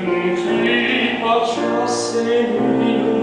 Glücklich war Schloss in Minum,